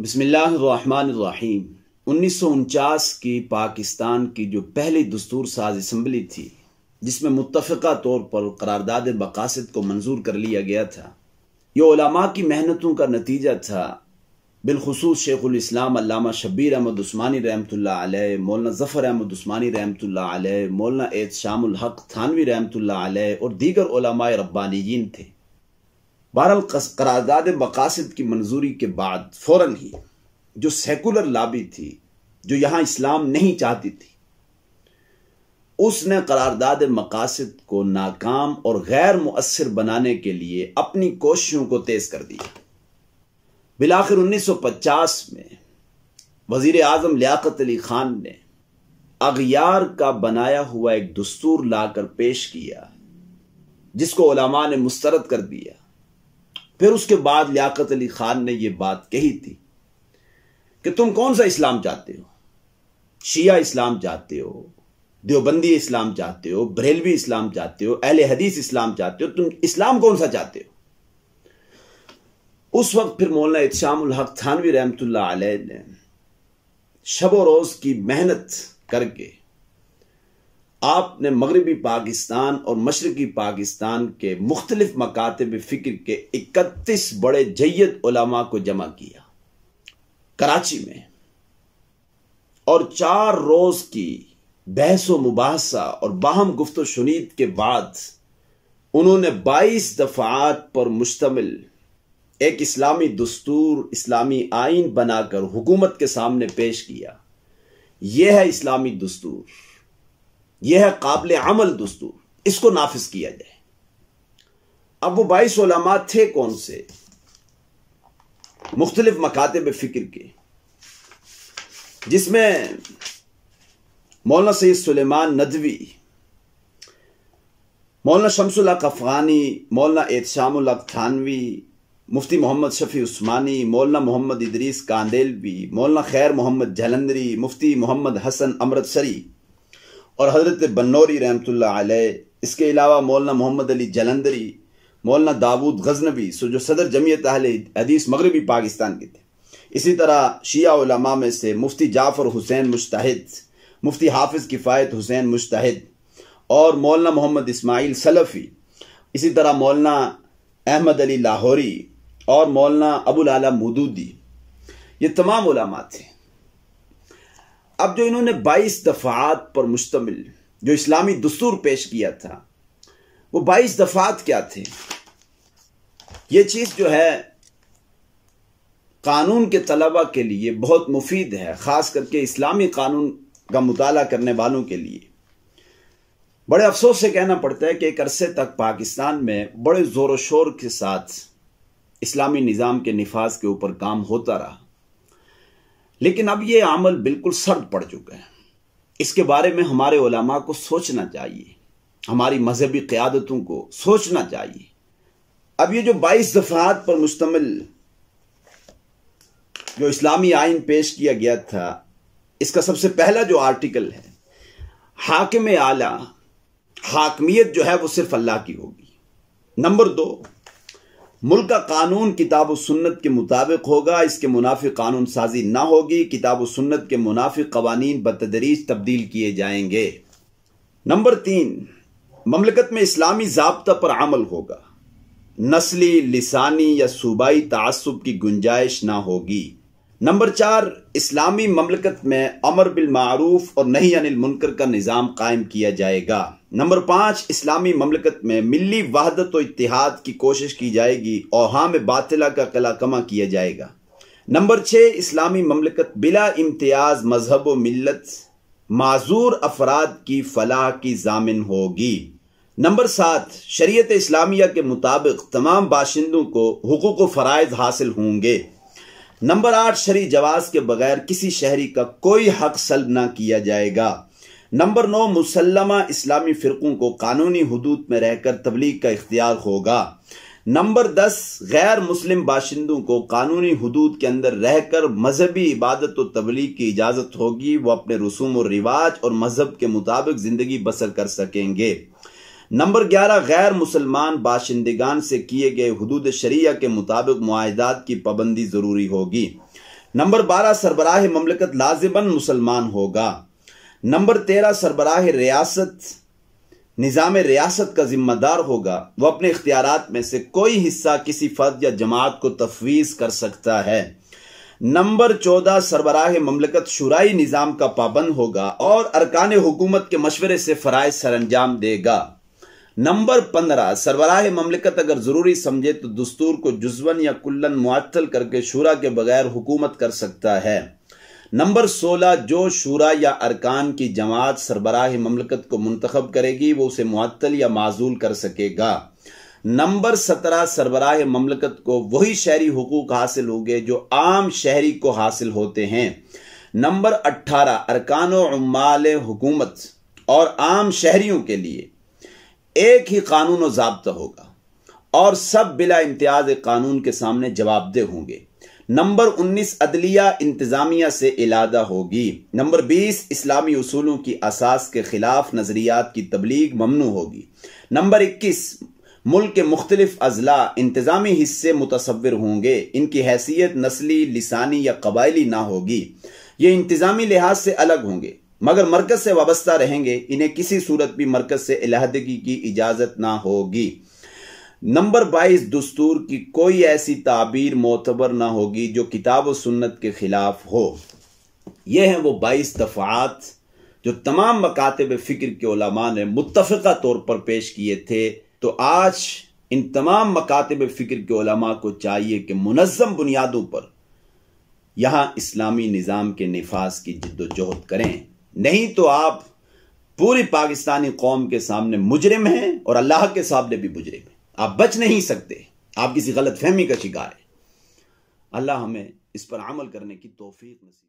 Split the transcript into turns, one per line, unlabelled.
बिस्मिल्लाहिर्रहमानिर्रहीम। उन्नीस की पाकिस्तान की जो पहली दस्तूर साज असम्बली थी, जिसमें मुतफ़ा तौर पर करारदाद बकासद को मंजूर कर लिया गया था, ये ओलामा की मेहनतों का नतीजा था। बिलखसूस शेखुल इस्लाम अल्लामा शब्बीर अहमद उस्मानी रहमत मौलाना ज़फ़र अहमद उस्मानी रहमत मौलाना एद शामुल हक थानवी रहमत और दीगर रब्बानीन थे। बहरल करारदाद मकासद की मंजूरी के बाद फ़ौरन ही जो सेकुलर लाबी थी, जो यहाँ इस्लाम नहीं चाहती थी, उसने करारदाद मकासद को नाकाम और गैर मुअसर बनाने के लिए अपनी कोशिशों को तेज कर दिया। बिलाखिर 1950 में वज़ीर अजम लियाकत अली खान ने अगयार का बनाया हुआ एक दस्तूर लाकर पेश किया, जिसको उलमा ने मुस्तरद कर दिया। फिर उसके बाद लियाकत अली खान ने यह बात कही थी कि तुम कौन सा इस्लाम चाहते हो? शिया इस्लाम चाहते हो? देवबंदी इस्लाम चाहते हो? बरेलवी इस्लाम चाहते हो? अहले हदीस इस्लाम चाहते हो? तुम इस्लाम कौन सा चाहते हो? उस वक्त फिर मौलाना इतशामुल हक थानवी रहमत ने शब रोज की मेहनत करके आपने मगरबी पाकिस्तान और मशरकी पाकिस्तान के मुख्तलिफ़ मकातब फ़िक्र के इकतीस बड़े जैद उलमा को जमा किया। कराची में। और चार रोज की बहस व मुबासा और बाहम गुफ्त शुनीद के बाद उन्होंने 22 दफात पर मुश्तमिल एक इस्लामी दस्तूर, इस्लामी आइन बनाकर हुकूमत के सामने पेश किया। यह है इस्लामी दस्तूर। यह है काबिल अमल दस्तूर इसको नाफिज किया जाए। अब वो बाईस ओलामा थे कौन से? मुख्तलिफ़ मकातब फ़िक्र के। जिसमें मौलाना सैद सुलेमान नदवी, मौलाना शमसुल अफगानी मौलाना एतशामुल थानवी, मुफ्ती मोहम्मद शफी उस्मानी, मौलाना मोहम्मद इदरीस कांदेलवी, मौलाना खैर मोहम्मद जलंधरी मुफ्ती मोहम्मद हसन अमृतसरी और हज़रत बनौरी रहमत इसके अलावा मौलाना मोहम्मद अली जलंधरी, मौलाना दाऊद गजनबी सो जो सदर जमीयत हदीस मगरबी पाकिस्तान के थे। इसी तरह शिया में से मुफ्ती जाफ़र हुसैन मुश्ताहिद, मुफ्ती हाफिज़ किफ़ायत हुसैन मुश्ताहिद और मौलाना मोहम्मद इस्माइल सलफ़ी, इसी तरह मौलाना अहमद अली लाहौरी और मौलाना अबुल आला मदूदी, ये तमाम थे। अब जो इन्होंने 22 दफात पर मुश्तमिल, जो इस्लामी दस्तूर पेश किया था, वो 22 दफात क्या थे? ये चीज़ जो है, कानून के तलबा के लिए बहुत मुफीद है, ख़ास करके इस्लामी कानून का मुताला करने वालों के लिए। बड़े अफसोस से कहना पड़ता है कि एक अरसे तक पाकिस्तान में बड़े ज़ोर शोर के साथ इस्लामी निज़ाम के नफाज के ऊपर काम होता रहा। लेकिन अब ये अमल बिल्कुल सर्द पड़ चुका है। इसके बारे में हमारे ओलामा को सोचना चाहिए। हमारी मजहबी क़्यादतों को सोचना चाहिए। अब ये जो बाईस दफात पर मुश्तमिल जो इस्लामी आइन पेश किया गया था, इसका सबसे पहला जो आर्टिकल है, हाकिम आला, हाकमियत जो है वो सिर्फ़ अल्लाह की होगी। नंबर दो मुल्क का कानून किताब सुन्नत के मुताबिक होगा, इसके मुनाफी कानून साजी ना होगी, किताब सुन्नत के मुनाफी कवानीन बतदरीज तब्दील किए जाएँगे। नंबर तीन, ममलकत में इस्लामी जबता पर अमल होगा। नस्ली, लिसानी या सूबाई तसब की गुंजाइश ना होगी। नंबर चार, इस्लामी ममलकत में अमर बिल मारूफ और नहीं अनिल मुनकर का निज़ाम कायम किया जाएगा। नंबर पाँच, इस्लामी ममलकत में मिली वहादत और इतिहाद की कोशिश की जाएगी और हाँ में बातिला का कला कमा किया जाएगा। नंबर छः इस्लामी ममलकत बिला इम्तियाज़ मज़हब व मिलत माजूर अफराद की फलाह की जामिन होगी। नंबर सात, शरीयत इस्लामिया के मुताबिक तमाम बाशिंदों को हकूक फ़रज़ हासिल होंगे। नंबर आठ शरी जवाज के बगैर किसी शहरी का कोई हक सल्ब ना किया जाएगा। नंबर नौ मुसलमा इस्लामी फ़िरक़ों को कानूनी हदूद में रहकर तबलीग का इख्तियार होगा। नंबर दस गैर मुस्लिम बाशिंदों को कानूनी हदूद के अंदर रहकर मजहबी इबादत और तबलीग की इजाज़त होगी। वो अपने रसूम और रिवाज और मज़हब के मुताबिक ज़िंदगी बसर कर सकेंगे। नंबर ग्यारह, गैर मुसलमान बाशिंदगान से किए गए हदूद शरिया के मुताबिक मुआदात की पाबंदी ज़रूरी होगी। नंबर बारह, सरबराह ममलकत लाजिमन मुसलमान होगा। नंबर तेरह, सरबराह रियासत, निज़ाम रियासत का जिम्मेदार होगा। वह अपने इख्तियार में से कोई हिस्सा किसी फर्द या जमात को तफवीज़ कर सकता है। नंबर चौदह, सरबराह ममलकत शुराई निज़ाम का पाबंद होगा और अरकान हुकूमत के मशवरे से फ़राइज सर अंजाम देगा। नंबर पंद्रह, सरबराह ममलिकत अगर ज़रूरी समझे तो दस्तूर को जुजवन या कुल्लन मुअत्तल करके शुरा के बगैर हुकूमत कर सकता है। नंबर सोलह, जो शुरा या अरकान की जमात सरबराह ममलकत को मुंतखब करेगी, वो उसे मुअत्तल या माजूल कर सकेगा। नंबर सत्रह, सरबराह ममलकत को वही शहरी हकूक हासिल होंगे जो आम शहरी को हासिल होते हैं। नंबर अट्ठारह अरकान उम्माल हुकूमत और आम शहरियों के लिए। एक ही कानून और जबता होगा। और सब बिला इम्तियाज़ कानून के सामने जवाबदेह होंगे। नंबर 19 अदलिया इंतजामिया से इलादा होगी। नंबर 20 इस्लामी उसूलों की असास के खिलाफ नजरियात की तबलीग ममनू होगी। नंबर 21 मुल्क के मुख्तलिफ़ अजला इंतजामी हिस्से मुतसवर होंगे। इनकी हैसियत नस्ली, लिसानी या कबायली ना होगी। ये इंतजामी लिहाज से अलग होंगे। मगर मरकज से वाबस्ता रहेंगे, इन्हें किसी सूरत भी मरकज से अलहदगी की इजाज़त ना होगी। नंबर बाईस, दस्तूर की कोई ऐसी ताबीर मोतबर ना होगी जो किताब व सुन्नत के खिलाफ हो। यह हैं वो बाईस दफ़ात जो तमाम मकातब फ़िक्र के उलमा ने मुतफ़ा तौर पर पेश किए थे। तो आज इन तमाम मकातब फ़िक्र के उलमा को चाहिए कि मुनज़म बुनियादों पर यहाँ इस्लामी निज़ाम के नफाज की जद्दोजहद करें। नहीं तो आप पूरी पाकिस्तानी कौम के सामने मुजरिम हैं और अल्लाह के सामने भी मुजरिम हैं। आप बच नहीं सकते। आप किसी गलत फहमी का शिकार है। अल्लाह हमें इस पर अमल करने की तोफीक नसीब